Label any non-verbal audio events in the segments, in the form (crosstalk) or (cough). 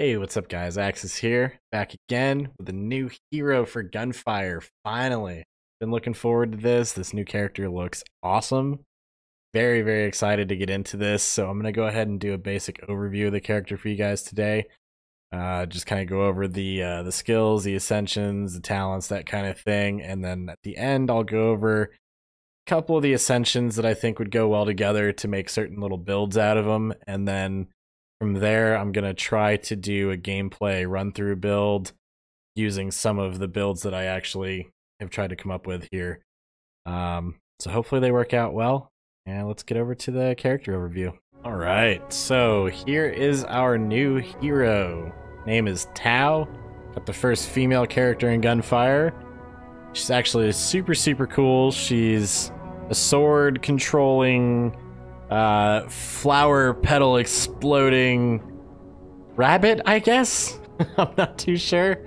Hey, what's up guys? Axis here, back again with a new hero for Gunfire, finally. Been looking forward to this. This new character looks awesome. Very, very excited to get into this, so I'm going to go ahead and do a basic overview of the character for you guys today. Uh, just kind of go over the uh, the skills, the ascensions, the talents, that kind of thing, and then at the end I'll go over a couple of the ascensions that I think would go well together to make certain little builds out of them, and then from there, I'm going to try to do a gameplay run through build using some of the builds that I actually have tried to come up with here. Um, so hopefully they work out well. And let's get over to the character overview. All right, so here is our new hero. Name is Tao. Got the first female character in Gunfire. She's actually super, super cool. She's a sword controlling uh, flower petal exploding rabbit, I guess? (laughs) I'm not too sure.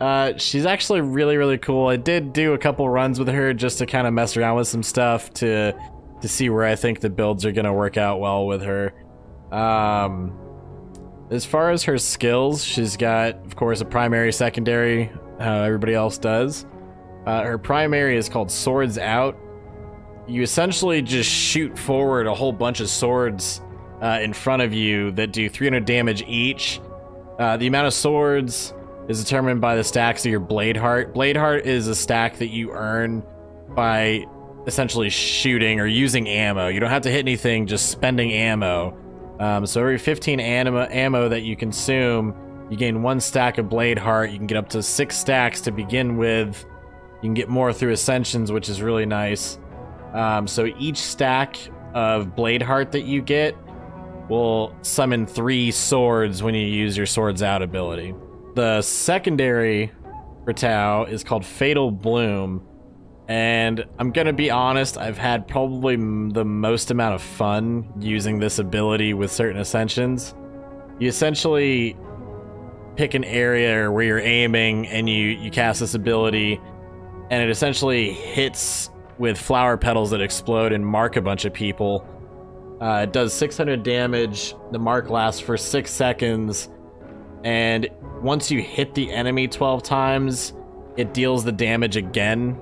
Uh, she's actually really, really cool. I did do a couple runs with her just to kind of mess around with some stuff to to see where I think the builds are going to work out well with her. Um, as far as her skills, she's got, of course, a primary, secondary, how everybody else does. Uh, her primary is called Swords Out, you essentially just shoot forward a whole bunch of swords uh, in front of you that do 300 damage each. Uh, the amount of swords is determined by the stacks of your blade heart. Blade heart is a stack that you earn by essentially shooting or using ammo. You don't have to hit anything, just spending ammo. Um, so every 15 ammo, ammo that you consume, you gain one stack of blade heart. You can get up to six stacks to begin with. You can get more through ascensions, which is really nice. Um, so each stack of Blade Heart that you get will summon three swords when you use your Swords Out ability. The secondary for Tao is called Fatal Bloom, and I'm gonna be honest, I've had probably the most amount of fun using this ability with certain ascensions. You essentially pick an area where you're aiming and you, you cast this ability, and it essentially hits with flower petals that explode and mark a bunch of people. Uh, it does 600 damage. The mark lasts for 6 seconds. And once you hit the enemy 12 times, it deals the damage again.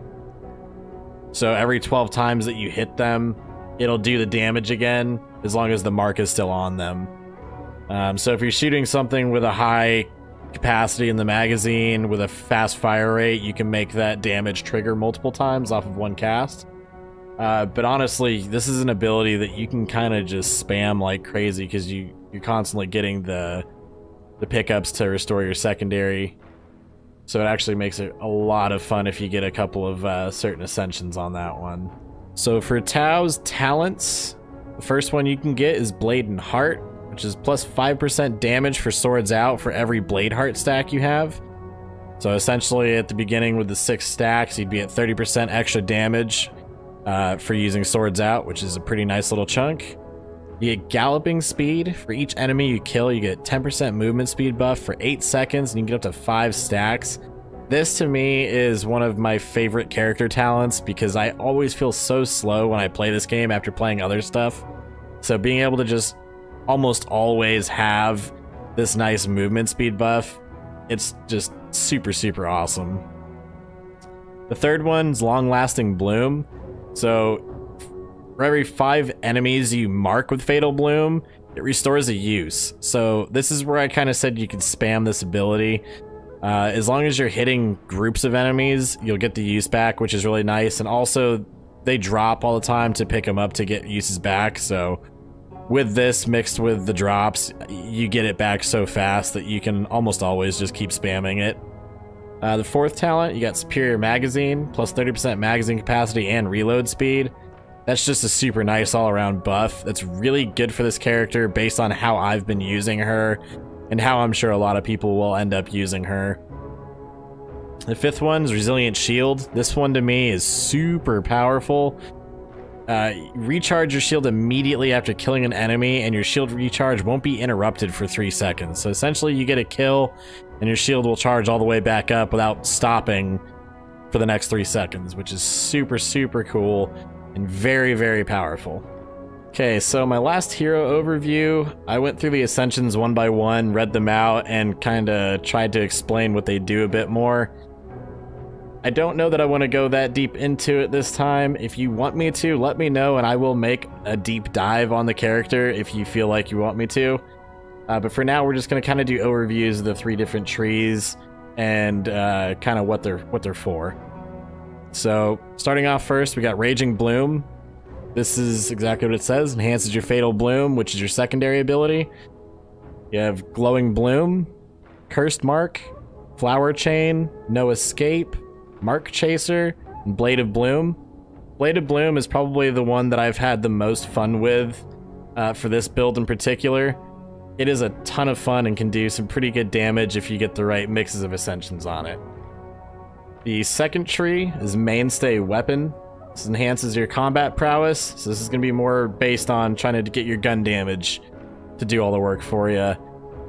So every 12 times that you hit them, it'll do the damage again, as long as the mark is still on them. Um, so if you're shooting something with a high capacity in the magazine with a fast fire rate, you can make that damage trigger multiple times off of one cast. Uh, but honestly, this is an ability that you can kind of just spam like crazy because you you're constantly getting the the pickups to restore your secondary. So it actually makes it a lot of fun if you get a couple of uh, certain ascensions on that one. So for Tao's talents, the first one you can get is Blade and Heart which is plus 5% damage for swords out for every blade heart stack you have. So essentially at the beginning with the six stacks, you'd be at 30% extra damage uh, for using swords out, which is a pretty nice little chunk. You get galloping speed. For each enemy you kill, you get 10% movement speed buff for 8 seconds, and you can get up to 5 stacks. This, to me, is one of my favorite character talents because I always feel so slow when I play this game after playing other stuff. So being able to just almost always have this nice movement speed buff. It's just super, super awesome. The third one's Long Lasting Bloom. So for every five enemies you mark with Fatal Bloom, it restores a use. So this is where I kind of said you could spam this ability. Uh, as long as you're hitting groups of enemies, you'll get the use back, which is really nice. And also, they drop all the time to pick them up to get uses back. So with this mixed with the drops, you get it back so fast that you can almost always just keep spamming it. Uh, the fourth talent, you got Superior Magazine, plus 30% magazine capacity and reload speed. That's just a super nice all-around buff. That's really good for this character based on how I've been using her and how I'm sure a lot of people will end up using her. The fifth one is Resilient Shield. This one to me is super powerful uh, recharge your shield immediately after killing an enemy, and your shield recharge won't be interrupted for three seconds. So essentially, you get a kill, and your shield will charge all the way back up without stopping for the next three seconds, which is super, super cool and very, very powerful. Okay, so my last hero overview, I went through the Ascensions one by one, read them out, and kind of tried to explain what they do a bit more. I don't know that I want to go that deep into it this time. If you want me to, let me know and I will make a deep dive on the character if you feel like you want me to. Uh, but for now, we're just going to kind of do overviews of the three different trees and uh, kind of what they're what they're for. So starting off first, we got Raging Bloom. This is exactly what it says. Enhances your Fatal Bloom, which is your secondary ability. You have Glowing Bloom, Cursed Mark, Flower Chain, No Escape, Mark Chaser, and Blade of Bloom. Blade of Bloom is probably the one that I've had the most fun with uh, for this build in particular. It is a ton of fun and can do some pretty good damage if you get the right mixes of Ascensions on it. The second tree is Mainstay Weapon. This enhances your combat prowess, so this is going to be more based on trying to get your gun damage to do all the work for you.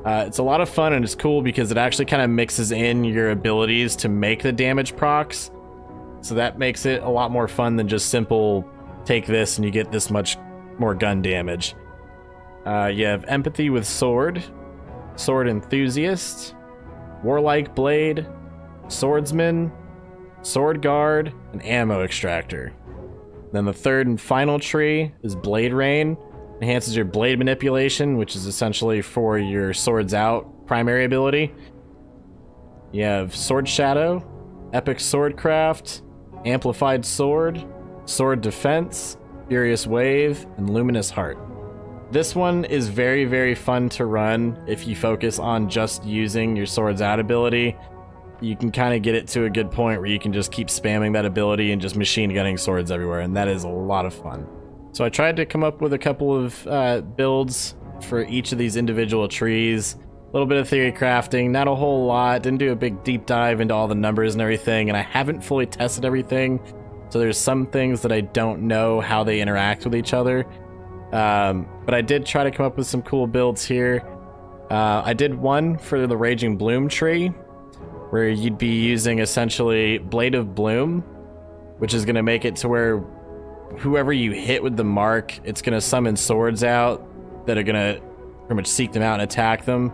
Uh, it's a lot of fun and it's cool because it actually kind of mixes in your abilities to make the damage procs. So that makes it a lot more fun than just simple take this and you get this much more gun damage. Uh, you have Empathy with Sword, Sword Enthusiast, Warlike Blade, Swordsman, Sword Guard, and Ammo Extractor. Then the third and final tree is Blade Rain. Enhances your blade manipulation, which is essentially for your swords out primary ability. You have Sword Shadow, Epic Swordcraft, Amplified Sword, Sword Defense, Furious Wave, and Luminous Heart. This one is very, very fun to run if you focus on just using your swords out ability you can kind of get it to a good point where you can just keep spamming that ability and just machine gunning swords everywhere, and that is a lot of fun. So I tried to come up with a couple of uh, builds for each of these individual trees. A little bit of theory crafting, not a whole lot. Didn't do a big deep dive into all the numbers and everything, and I haven't fully tested everything. So there's some things that I don't know how they interact with each other. Um, but I did try to come up with some cool builds here. Uh, I did one for the Raging Bloom tree, where you'd be using essentially Blade of Bloom, which is going to make it to where whoever you hit with the mark, it's going to summon swords out that are going to pretty much seek them out and attack them.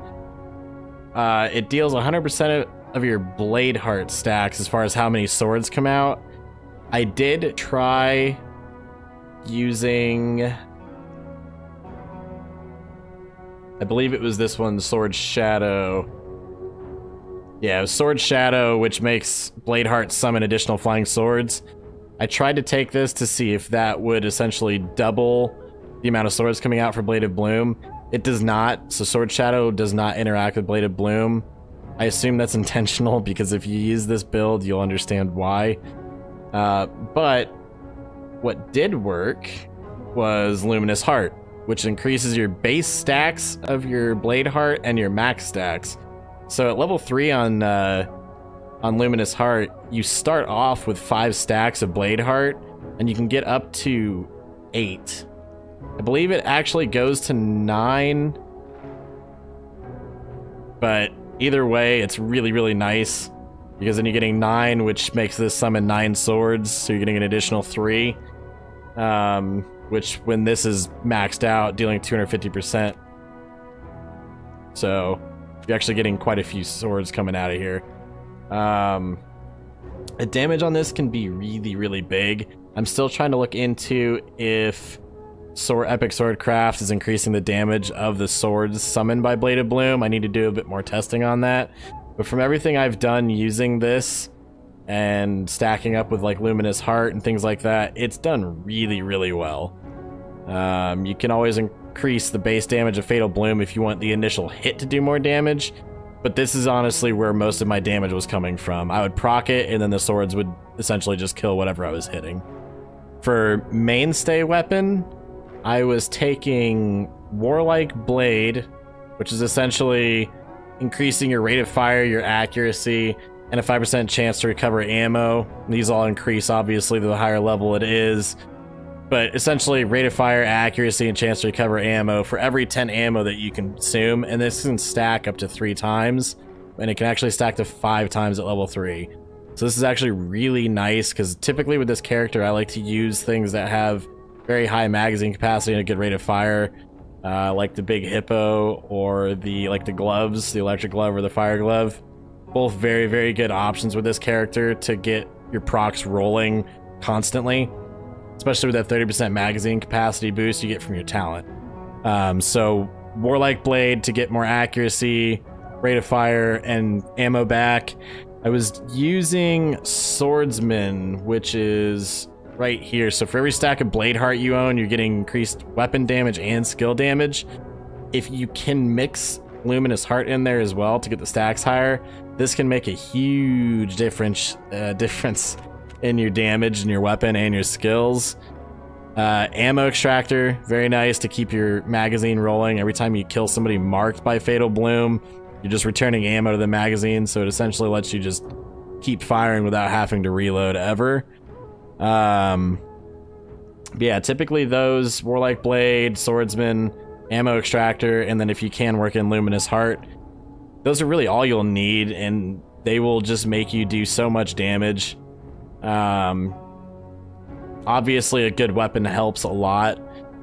Uh, it deals 100% of your blade heart stacks as far as how many swords come out. I did try using... I believe it was this one, Sword Shadow. Yeah, Sword Shadow, which makes Bladeheart summon additional flying swords. I tried to take this to see if that would essentially double the amount of swords coming out for Blade of Bloom. It does not, so Sword Shadow does not interact with Blade of Bloom. I assume that's (laughs) intentional because if you use this build, you'll understand why. Uh, but what did work was Luminous Heart, which increases your base stacks of your Blade Heart and your max stacks. So at level three on uh, on Luminous Heart, you start off with five stacks of Blade Heart, and you can get up to eight. I believe it actually goes to nine, but either way, it's really really nice because then you're getting nine, which makes this summon nine swords, so you're getting an additional three. Um, which when this is maxed out, dealing 250%. So you're actually getting quite a few swords coming out of here. Um, the damage on this can be really, really big. I'm still trying to look into if sword epic sword craft is increasing the damage of the swords summoned by Blade of Bloom. I need to do a bit more testing on that. But from everything I've done using this and stacking up with like Luminous Heart and things like that, it's done really, really well. Um, you can always increase the base damage of Fatal Bloom if you want the initial hit to do more damage. But this is honestly where most of my damage was coming from. I would proc it, and then the swords would essentially just kill whatever I was hitting. For mainstay weapon, I was taking Warlike Blade, which is essentially increasing your rate of fire, your accuracy, and a 5% chance to recover ammo. These all increase, obviously, the higher level it is. But essentially, rate of fire, accuracy, and chance to recover ammo for every 10 ammo that you consume. And this can stack up to three times. And it can actually stack to five times at level three. So this is actually really nice because typically with this character, I like to use things that have very high magazine capacity and a good rate of fire, uh, like the big hippo or the like the gloves, the electric glove or the fire glove. Both very very good options with this character to get your procs rolling constantly, especially with that 30% magazine capacity boost you get from your talent. Um, so Warlike Blade to get more accuracy, rate of fire, and ammo back. I was using Swordsman, which is right here. So for every stack of Blade Heart you own, you're getting increased weapon damage and skill damage. If you can mix Luminous Heart in there as well to get the stacks higher, this can make a huge difference uh, (laughs) difference in your damage and your weapon and your skills. Uh, ammo extractor, very nice to keep your magazine rolling. Every time you kill somebody marked by Fatal Bloom, you're just returning ammo to the magazine, so it essentially lets you just keep firing without having to reload ever. Um, yeah, typically those Warlike Blade, Swordsman, Ammo Extractor, and then if you can work in Luminous Heart, those are really all you'll need, and they will just make you do so much damage. Um, Obviously, a good weapon helps a lot,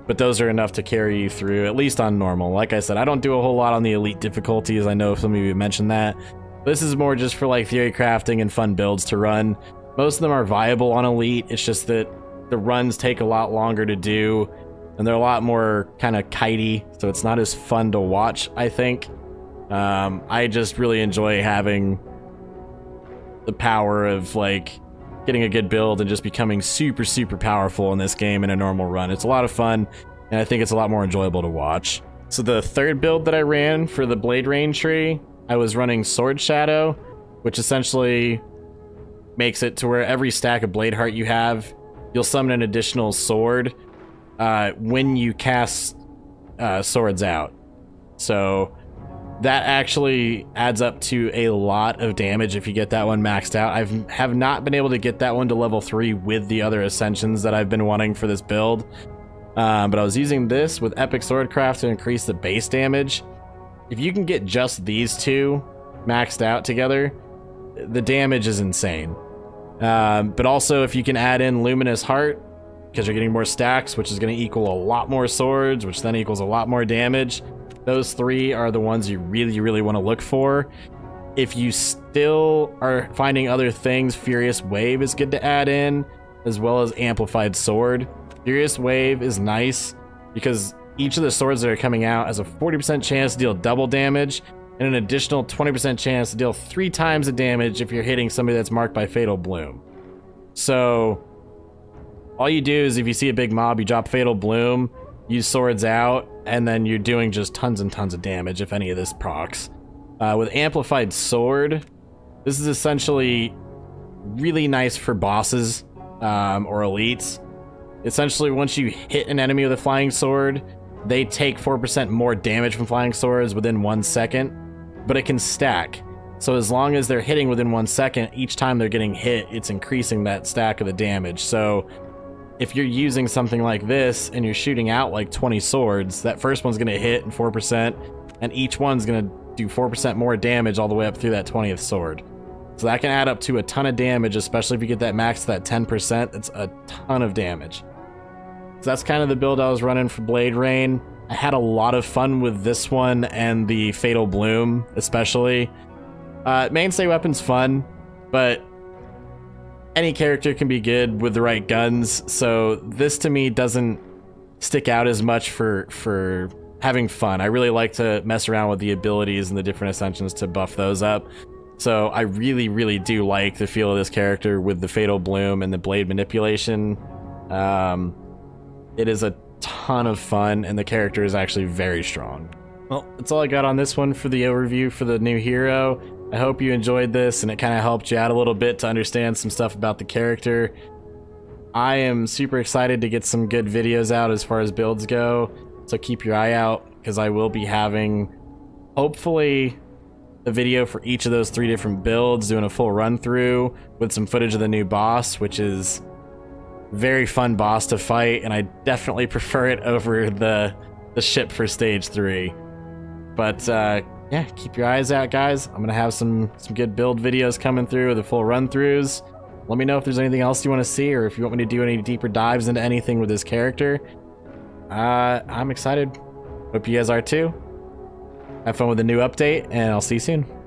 but those are enough to carry you through, at least on normal. Like I said, I don't do a whole lot on the elite difficulties. I know some of you mentioned that. This is more just for like theory crafting and fun builds to run. Most of them are viable on elite. It's just that the runs take a lot longer to do, and they're a lot more kind of kitey, so it's not as fun to watch, I think. Um, I just really enjoy having the power of like getting a good build and just becoming super, super powerful in this game in a normal run. It's a lot of fun, and I think it's a lot more enjoyable to watch. So the third build that I ran for the Blade Rain tree, I was running Sword Shadow, which essentially makes it to where every stack of Blade Heart you have, you'll summon an additional sword uh, when you cast uh, swords out. So that actually adds up to a lot of damage if you get that one maxed out. I have not been able to get that one to level 3 with the other Ascensions that I've been wanting for this build. Um, but I was using this with Epic Swordcraft to increase the base damage. If you can get just these two maxed out together, the damage is insane. Um, but also, if you can add in Luminous Heart, because you're getting more stacks, which is going to equal a lot more swords, which then equals a lot more damage, those three are the ones you really, really want to look for. If you still are finding other things, Furious Wave is good to add in, as well as Amplified Sword. Furious Wave is nice because each of the swords that are coming out has a 40% chance to deal double damage and an additional 20% chance to deal three times the damage if you're hitting somebody that's marked by Fatal Bloom. So, all you do is if you see a big mob, you drop Fatal Bloom, use swords out, and then you're doing just tons and tons of damage if any of this procs. Uh, with Amplified Sword, this is essentially really nice for bosses um, or elites. Essentially, once you hit an enemy with a flying sword, they take 4% more damage from flying swords within one second, but it can stack. So as long as they're hitting within one second, each time they're getting hit, it's increasing that stack of the damage. So if you're using something like this and you're shooting out like 20 swords, that first one's going to hit in 4%, and each one's going to do 4% more damage all the way up through that 20th sword. So that can add up to a ton of damage, especially if you get that max to that 10%. It's a ton of damage. So that's kind of the build I was running for Blade Rain. I had a lot of fun with this one and the Fatal Bloom, especially. Uh, mainstay weapon's fun, but any character can be good with the right guns, so this to me doesn't stick out as much for for having fun. I really like to mess around with the abilities and the different ascensions to buff those up. So I really, really do like the feel of this character with the Fatal Bloom and the Blade Manipulation. Um, it is a ton of fun, and the character is actually very strong. Well, that's all I got on this one for the overview for the new hero. I hope you enjoyed this and it kind of helped you out a little bit to understand some stuff about the character. I am super excited to get some good videos out as far as builds go, so keep your eye out because I will be having, hopefully, a video for each of those three different builds, doing a full run through with some footage of the new boss, which is very fun boss to fight, and I definitely (laughs) prefer it over the the ship for stage three. But uh, yeah, keep your eyes out, guys. I'm gonna have some some good build videos coming through, the full run throughs. Let me know if there's anything else you want to see or if you want me to do any deeper dives into anything with this character. Uh, I'm excited. Hope you guys are too. Have fun with the new update, and I'll see you soon.